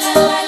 la you